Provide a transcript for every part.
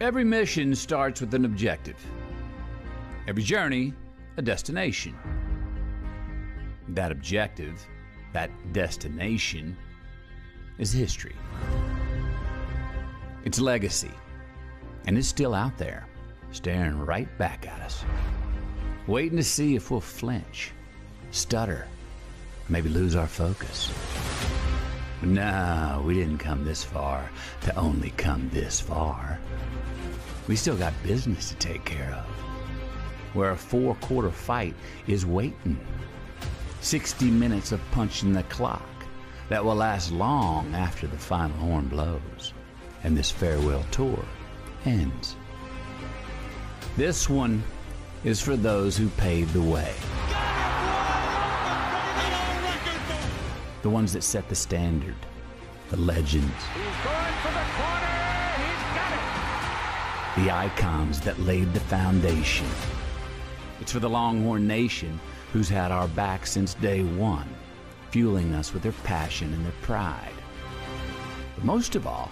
Every mission starts with an objective, every journey, a destination. That objective, that destination, is history. It's legacy. And it's still out there, staring right back at us, waiting to see if we'll flinch, stutter, maybe lose our focus. No, we didn't come this far to only come this far. We still got business to take care of. Where a four quarter fight is waiting. 60 minutes of punching the clock that will last long after the final horn blows and this farewell tour ends. This one is for those who paved the way. The ones that set the standard, the legends, the icons that laid the foundation. It's for the Longhorn Nation who's had our back since day one, fueling us with their passion and their pride. But most of all,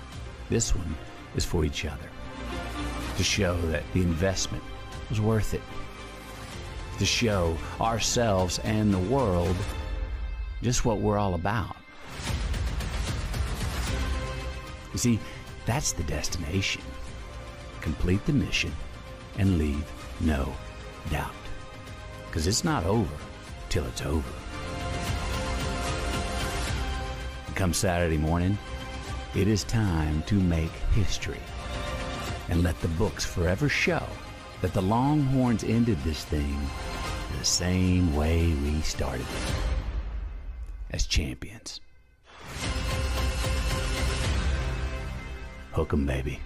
this one is for each other. To show that the investment was worth it. To show ourselves and the world just what we're all about. You see, that's the destination. Complete the mission and leave no doubt. Because it's not over till it's over. Come Saturday morning, it is time to make history and let the books forever show that the Longhorns ended this thing the same way we started it as champions. Hook 'em, baby.